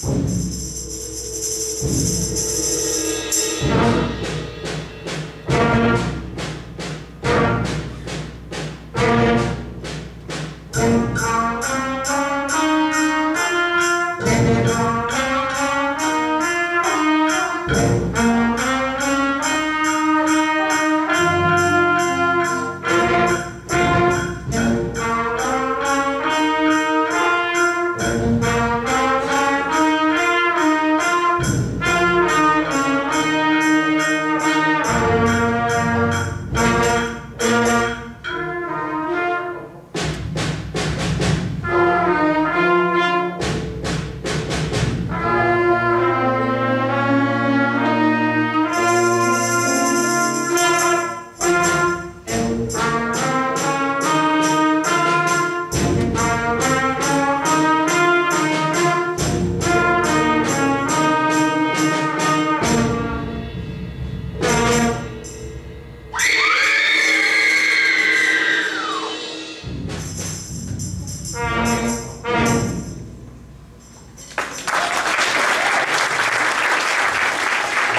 Thank